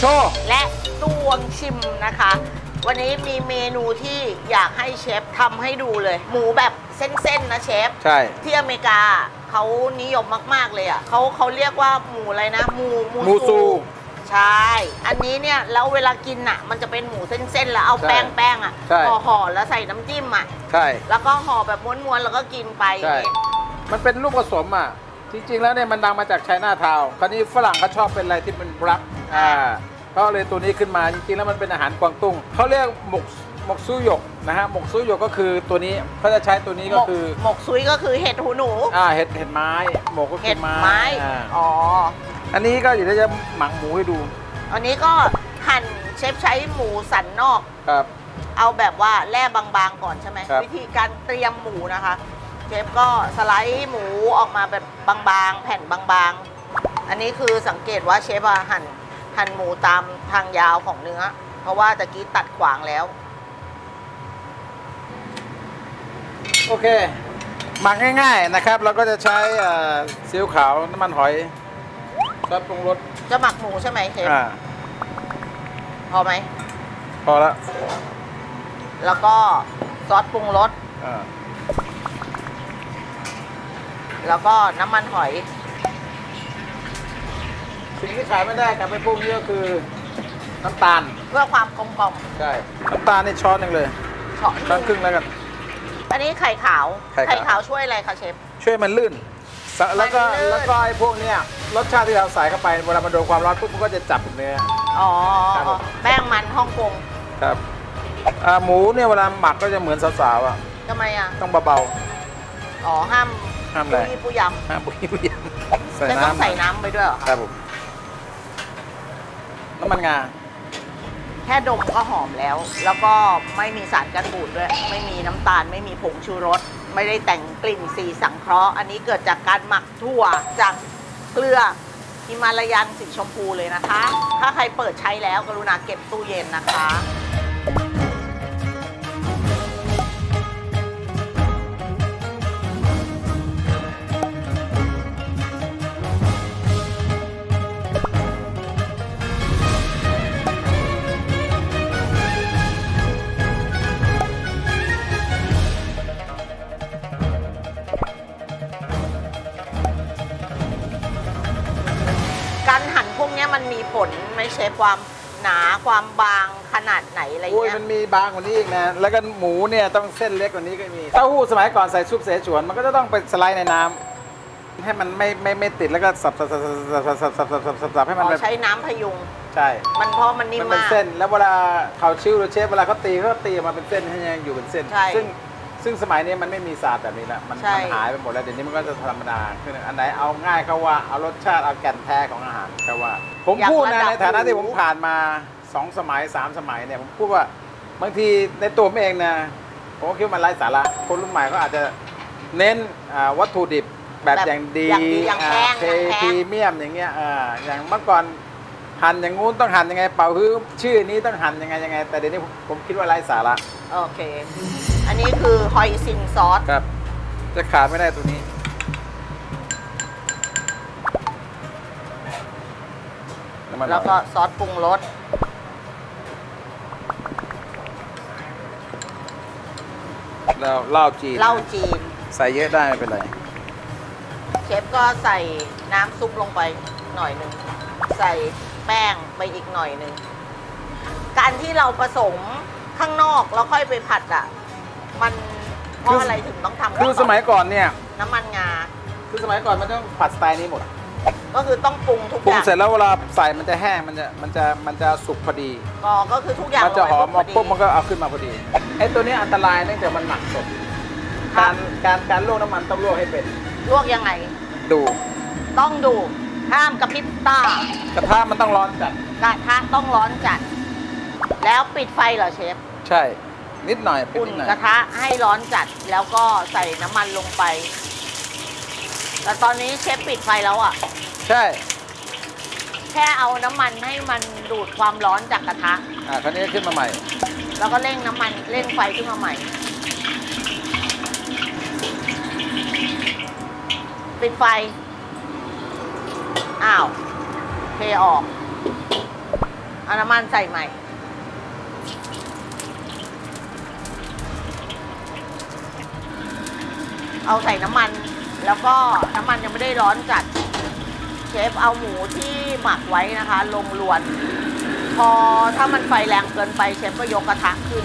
โชว์และตวงชิมนะคะ วันนี้มีเมนูที่อยากให้เชฟทำให้ดูเลย หมูแบบเส้นๆนะเชฟ ใช่ ที่อเมริกาเขานิยมมาก ๆ เลยอะเขาเขาเรียกว่าหมูอะไรนะ หมูมูซู ใช่ อันนี้เนี่ยแล้วเวลากินอะ มันจะเป็นหมูเส้นๆ แล้วเอาใช่แป้งแป้งอะใช่ ห่อห่อๆแล้วใส่น้ำจิ้มอะ ใช่ แล้วก็ห่อแบบม้วนๆ แล้วก็กินไปอใช่ย่างงี้มันเป็นลูกผสมอะ จริง ๆ แล้วเนี่ยมันดังมาจากไชน่าทาวน์คราวนี้ฝรั่งเขาชอบเป็นอะไรที่เป็นบลัก อ่าเขาเลยตัวนี้ขึ้นมาจริงๆแล้วมันเป็นอาหารกวางตุ้งเขาเรียกหมกหมกซูหยกนะฮะหมกซูหยกก็คือตัวนี้เขาจะใช้ตัวนี้หก็มกคือหมกซุยก็คือเห็ดหูหนูอ่าเห็ดเห็ดไม้หมกก็คืเห็อดไม้ไม้อ่าอ๋ออันนี้ก็เดี๋ยวจะหมักหมูให้ดูอันนี้ก็หั่นเชฟใช้หมูสันนอก ครับ เอาแบบว่าแล่บางๆก่อนใช่ไหมครับ วิธีการเตรียมหมูนะคะ เชฟก็สไลด์หมูออกมาแบบบางๆ แผ่นบางๆ อันนี้คือสังเกตว่าเชฟอะหั่น หั่นหมูตามทางยาวของเนื้อ เพราะว่าตะกี้ตัดขวางแล้ว โอเคหมักง่ายๆนะครับ เราก็จะใช้เอ่อซีอิ๊วขาวน้ำมันหอยซอสปรุงรสจะหมักหมูใช่ไหมเชฟอ่าพอไหม พอละแล้วก็ซอสปรุงรส อ่าแล้วก็น้ำมันหอย สิ่งที่ขายไม่ได้กับไอ้พวกนี้ก็คือน้ำตาลเพื่อความกลมกล่อมใช่น้ำตาลนี่ช้อนหนึ่งเลยเฉาะช้อนครึ่งแล้วกัน อันนี้ไข่ขาวไข่ขาวช่วยอะไรคะเชฟช่วยมันลื่นสะแล้วก็มันลื่นแล้วก็ไอ้พวกเนี้ยรสชาติที่เราใส่เข้าไปเวลามันโดนความร้อนปุ๊บมันก็จะจับเนื้ออ๋อครับผมแป้งมันฮ่องกงครับอ่าหมูเนี่ยเวลาหมักก็จะเหมือนสาวๆอะทำไมอะต้องเบาอ๋อห้ามๆห้ามแรงปุยปุยยห้ามปุยปุยใส่ำจะต้องน้ำใส่น้ำไปด้วยเหรอคคะรับผมน้ำ มันงา แค่ดมก็หอมแล้ว แล้วก็ไม่มีสารกันบูดด้วย ไม่มีน้ำตาล ไม่มีผงชูรส ไม่ได้แต่งกลิ่นสีสังเคราะห์ อันนี้เกิดจากการหมักถั่ว จากเกลือฮิมาลายันสีชมพูเลยนะคะ ถ้าใครเปิดใช้แล้วกรุณาเก็บตู้เย็นนะคะ ความหนาความบางขนาดไหนอะไรโอ้ยเงี้ยมันมีบางกว่านี้อีกนะ แล้วก็หมูเนี่ยต้องเส้นเล็กกว่านี้ก็มี เต้าหู้สมัยก่อนใส่ซุปเสฉวน มันก็จะต้องไปสไลด์ในน้ำให้มันไม่ไม่ไม่ติดแล้วก็สับสับสับสับสับสับสับสับสับสับให้มันอ๋อแบบใช้น้ำพยุง ใช่ มันเพราะมันนิ่มมันเป็นมาก เส้น แล้วเวลาเขาชิวหรือเชฟเวลาเขาตีเขาก็ตีออกมาเป็นเส้นให้ยังอยู่เป็นเส้น ใช่ ซึ่ง ซึ่งสมัยนี้มันไม่มีศาสตร์แบบนี้แล้วมันใช่ มันหายไปหมดแล้วเดี๋ยวนี้มันก็จะธรรมดาขึ้นอันไหนเอาง่ายก็ว่าเอารสชาติเอาแก่นแท้ของอาหารก็ว่า ผมอยากพูดนะระดับในฐานะที่ผมหรูผ่านมาสองสมัยสามสมัยเนี่ยผมพูดว่าบางทีในตัวผมเองนะผมก็คิดว่ามันไร้สาระคนรุ่นใหม่ก็อาจจะเน้นอ่าวัตถุดิบแบบแบบอย่างดีอย่างดีอย่างแพงเทอย่างแพง พรีเมียมอย่างเงี้ยอ่าอย่างเมื่อก่อนหั่นอย่างงู้นต้องหั่นยังไงเป่าฮื้อชื่อนี้ต้องหั่นยังไงยังไง แต่เดี๋ยวนี้ผมผมคิดว่าไร้สาระ โอเค อันนี้คือฮอยซินซอส ครับ จะขาดไม่ได้ตัวนี้น้ำมันแล้วก็ซอสปรุงรส แล้วเหล้าจีน เหล้าจีน ใส่เยอะได้ไม่เป็นไร เชฟก็ใส่น้ำซุปลงไปหน่อยหนึ่ง ใส่แป้งไปอีกหน่อยหนึ่ง การที่เราผสม ข้างนอกแล้วค่อยไปผัดอะ มันเพราะอะไรถึงต้องทำคือสมัยก่อนเนี่ย น้ำมันงา คือสมัยก่อนมันต้องผัดสไตล์นี้หมด ก็คือต้องปรุงทุกปรุองย่างเสร็จแล้วเวลาใส่มันจะแห้ง มันจะ มันจะ มันจะสุกพอดีก็ก็คือทุกอย่างมันจะหอมลมางไปปุ๊บพมัอนดีก็เอาขึ้นมาพอดี ไอ้ตัวนี้อันตรายเนื่องจากมันหมักสดครักาบรการ การลวกน้ำมันต้องลวกให้เป็น ลวกยังไง ดู ต้องดู ห้ามกระพริบตา กระทะมันต้องร้อนจัด กระทะต้องร้อนจัด แล้วปิดไฟเหรอเชฟ ใช่ นิดหน่อยเป็นอุ่นนิดหน่อยกระทะให้ร้อนจัดแล้วก็ใส่น้ำมันลงไป แต่ตอนนี้เชฟปิดไฟแล้วอะ ใช่แค่เอาน้ำมันให้มันดูดความร้อนจากกระทะ อ่าคราวนี้ขึ้นมาใหม่ แล้วก็เร่งน้ำมันเร่งไฟขึ้นมาใหม่ ปิดไฟ อ้าวโอเคออก เอาน้ำมันใส่ใหม่ เอาใส่น้ำมัน แล้วก็น้ำมันยังไม่ได้ร้อนจัด เชฟเอาหมูที่หมักไว้นะคะ ลงลวน พอถ้ามันไฟแรงเกินไปเชฟก็ยกกระทะขึ้น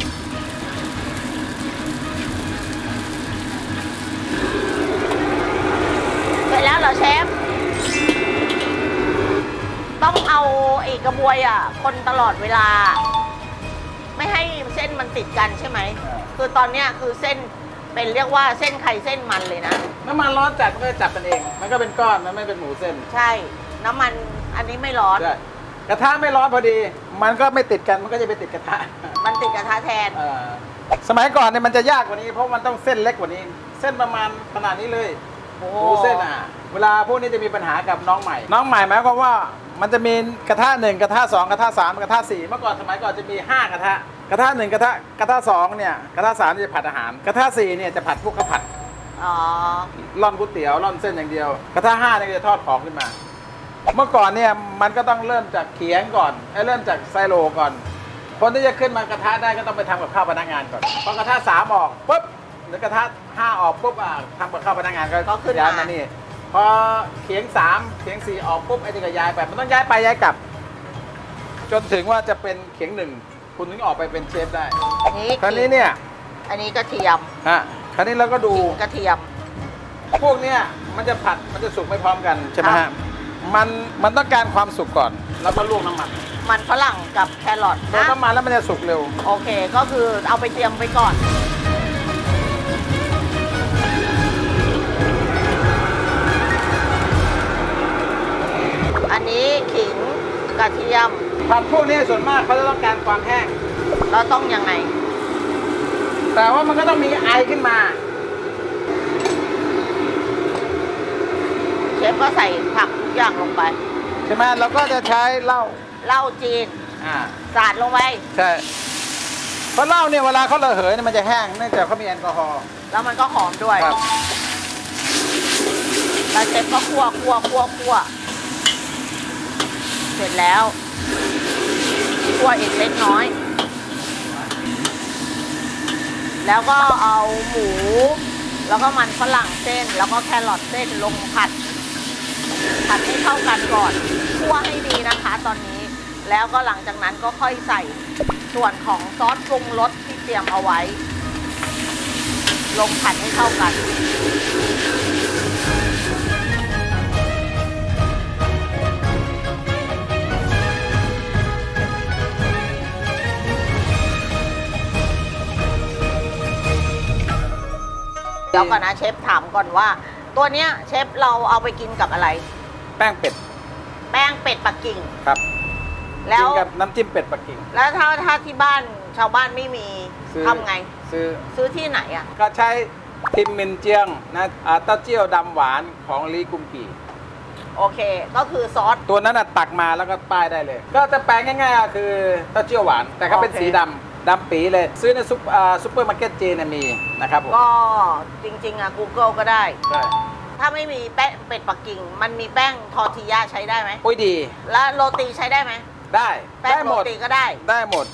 เสร็จแล้วเหรอเชฟ ต้องเอาไอ้กระบวยอะ คนตลอดเวลา ไม่ให้เส้นมันติดกันใช่ไหม คือตอนเนี้ยคือเส้น เป็นเรียกว่าเส้นไข่เส้นมันเลยนะ น้ำมันร้อนจัดมันก็จะจับมันเอง มันก็เป็นก้อนมันไม่เป็นหมูเส้นใช่ น้ำมันอันนี้ไม่ร้อน ใช่กระทะไม่ร้อนพอดี มันก็ไม่ติดกันมันก็จะไปติดกระทะมันติดกระทะแทน เอ่อสมัยก่อนเนี่ยมันจะยากกว่านี้ เพราะมันต้องเส้นเล็กกว่านี้ เส้นประมาณขนาดนี้เลยโอ้หมูเส้นอะ เวลาพวกนี้จะมีปัญหากับน้องใหม่ น้องใหม่หมายความว่ามันจะมีกระทะหนึ่งกระทะสองกระทะสามกระทะสี่เมื่อก่อนสมัยก่อนจะมีห้ากระทะ กระทะหนึ่งกระทะกระทะสองเนี่ยกระทะสามจะผัดอาหาร กระทะสี่เนี่ยจะผัดพวกข้าวผัดอ๋อร่อนก๋วยเตี๋ยวร่อนเส้นอย่างเดียว กระทะห้าเนี่ยจะทอดของขึ้นมา เมื่อก่อนเนี่ยมันก็ต้องเริ่มจากเขียงก่อนให้เริ่มจากไซโลก่อน คนที่จะขึ้นมากระทะได้ก็ต้องไปทำกับข้าวพนักงานก่อนพอกระทะสามออกปุ๊บหรือกระทะห้าออกปุ๊บอะทำกับข้าวพนักงานก็ก็ขึ้นย้ายมามานี่พอเขียงสามเขียงสี่ออกปุ๊บไอ้นี่ก็ย้ายไปมันต้องย้ายไปย้ายกลับ จนถึงว่าจะเป็นเขียงหนึ่ง คุณถึงออกไปเป็นเชฟได้อันนี้คราวนี้เนี่ย อันนี้กระเทียมฮะคราวนี้เราก็ดูขิงกระเทียม พวกเนี้ยมันจะผัดมันจะสุกไม่พร้อมกันใช่ไหมครัฮะบ มันมันต้องการความสุกก่อน แล้วก็ลวกน้ำมันมันฝรั่งกับแครอทลวกนะน้ำมันแล้วมันจะสุกเร็ว โอเคก็คือเอาไปเตรียมไปก่อน อันนี้ขิงกระเทียม ผัดพวกนี้ส่วนมากเขาจะต้องการความแห้งแล้วต้องยังไง แต่ว่ามันก็ต้องมีไอขึ้นมา เชฟก็ใส่ผักทุกอย่างลงไป ใช่ไหมเราก็จะใช้เหล้าเหล้าจีนอ่าสาดลงไป ใช่ เพราะเหล้าเนี่ยเวลาเขาระเหยเนี่ยมันจะแห้งเนื่องจากเขามีแอลกอฮอล์ แล้วมันก็หอมด้วยครับแล้วเชฟก็คั่วคั่วคั่วคั่วเสร็จแล้ว คั่วอีกเล็กน้อย แล้วก็เอาหมู แล้วก็มันฝรั่งเส้น แล้วก็แครอทเส้นลงผัด ผัดให้เข้ากันก่อน คั่วให้ดีนะคะตอนนี้ แล้วก็หลังจากนั้นก็ค่อยใส่ส่วนของซอสปรุงรสที่เตรียมเอาไว้ ลงผัดให้เข้ากัน ยวก่อนนะเชฟถามก่อนว่า ตัวเนี้ยเชฟเราเอาไปกินกับอะไร แป้งเป็ด แป้งเป็ดปักกิ่งครับแล้กิวนกับน้ำจิ้มเป็ดปักกิ่ง แล้วถ้าถ้าที่บ้านชาวบ้านไม่มีซื้อทำไง ซื้อซื้อที่ไหนอะ ก็ใช้เถียนเมี่ยนเจี้ยงนะอ่าเต้าเจี้ยวดำหวานของลีกุมกี่โอเค ก็คือซอส ตัวนั้นน่ะตักมาแล้วก็ป้ายได้เลย ก็จะแปลง่ายๆอะคือเต้าเจี้ยวหวาน แต่เขาเป็นโอเคสีดำ ดำปี๋เลย ซื้อในซุปอ่าซุปเปอร์มาร์เก็ตจีนนะมีนะครับผมก็จริง ๆ อะ Google ก็ได้ ใช่ถ้าไม่มีแป้งเป็ดปักกิ่ง มันมีแป้งทอร์ติยาใช้ได้ไหมโอ้ยดี แล้วโรตีใช้ได้ไหม ได้ได้หมด แป้งโรตีก็ได้ ได้หมด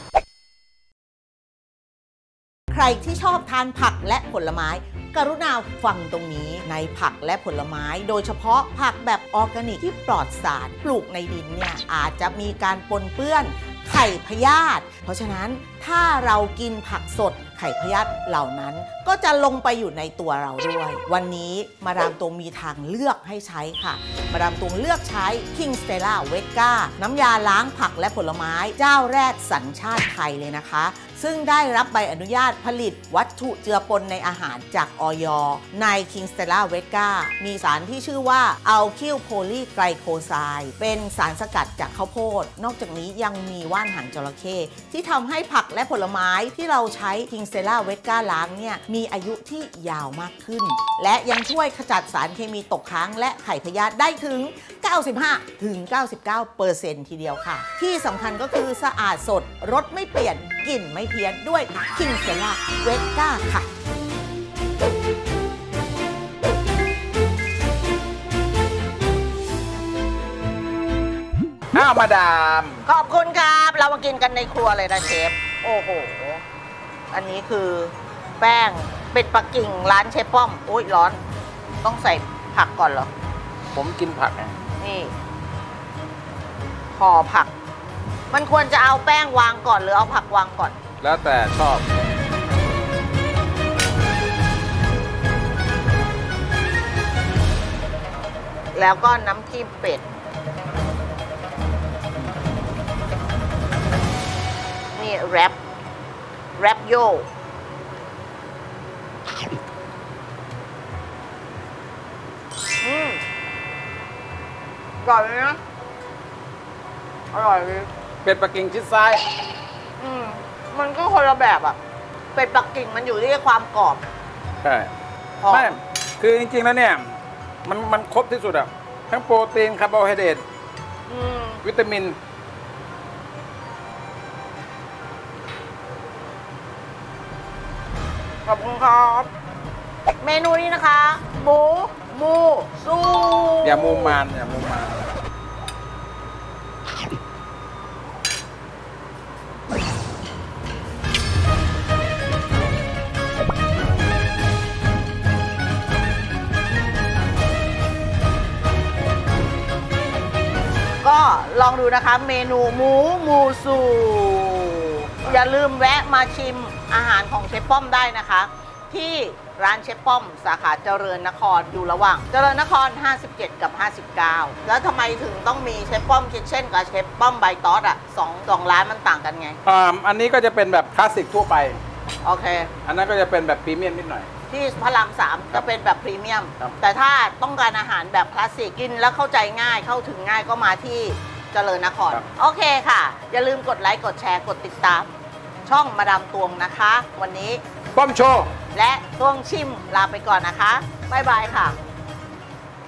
ใครที่ชอบทานผักและผลไม้ กรุณาฟังตรงนี้ในผักและผลไม้ โดยเฉพาะผักแบบออร์แกนิกที่ปลอดสารปลูกในดินเนี่ยอาจจะมีการปนเปื้อน ไข่พยาธิเพราะฉะนั้นถ้าเรากินผักสดไข่พยาธิเหล่านั้น ก็จะลงไปอยู่ในตัวเราด้วย วันนี้มาดามตวงมีทางเลือกให้ใช้ค่ะ มาดามตวงเลือกใช้ King Stella v e g a น้ำยาล้างผักและผลไม้เจ้าแรกสัญชาติไทยเลยนะคะ ซึ่งได้รับใบอนุญาตผลิตวัตถุเจือปนในอาหารจากออยใน King Stella v e g a มีสารที่ชื่อว่าอัลคิลโพลีไกลโคไซด์เป็นสารสกัดจากข้าวโพด นอกจากนี้ยังมีว่านหางจระเข้ที่ทำให้ผักและผลไม้ที่เราใช้ King Stella v e g a ล้างเนี่ยมีอายุที่ยาวมากขึ้น และยังช่วยขจัดสารเคมีตกค้างและไข่พยาธิได้ถึง 95 ถึง 99เปอร์เซ็นต์ทีเดียวค่ะ ที่สำคัญก็คือสะอาดสดรสไม่เปลี่ยน กลิ่นไม่เพี้ยนด้วย King Stella v e g a ค่ะออ้าวมาดาม ขอบคุณครับ เรามากินกันในครัวเลยนะเชฟ โอ้โห อันนี้คือแป้งเป็ดปักกิ่งร้านเชฟป้อม อุ้ยร้อน ต้องใส่ผักก่อนเหรอ ผมกินผักไงนี่ห่อผัก มันควรจะเอาแป้งวางก่อนหรือเอาผักวางก่อน แล้วแต่ชอบ แล้วก็น้ำจิ้มเป็ด นี่แรปแรปโยอืมอร่อยเลยนะ อร่อยเลย เป็ดปักกิ่งชิดซ้าย อืมมันก็คนละแบบอะเป็ดปักกิ่งมันอยู่ที่ความกรอบ ใช่หอมไม่คือจริงๆแล้วเนี่ย มันมันครบที่สุดอะทั้งโปรตีนคาร์โบไฮเดรตอืมวิตามิน ขอบคุณครับเมนูนี้นะคะ หมู มูซูอย่ามูมานอย่ามูมาน ก็ลองดูนะคะเมนูหมูมูซู อย่าลืมแวะมาชิมอาหารของเชฟป้อมได้นะคะ ที่ร้านเชฟป้อม สาขาเจริญนครอยู่ระหว่าง เจริญนคร 57 กับ 59 แล้วทำไมถึงต้องมีเชฟป้อมคิทเช่นกับเชฟป้อมไบตอสอะสองสองร้านมันต่างกันไง อ่าอันนี้ก็จะเป็นแบบคลาสสิกทั่วไป โอเค อันนั้นก็จะเป็นแบบพรีเมียมนิดหน่อย ที่พระรามสามจะเป็นแบบพรีเมียม ครับแต่ถ้าต้องการอาหารแบบคลาสสิกกินแล้วเข้าใจง่ายเข้าถึงง่ายก็มาที่เจริญนครโอเคค่ะ อย่าลืมกดไลค์ กดแชร์ กดติดตาม ช่องมาดามตวงนะคะ วันนี้ป้อมโชว์ และตวงชิมลาไปก่อนนะคะ บ๊ายบายค่ะ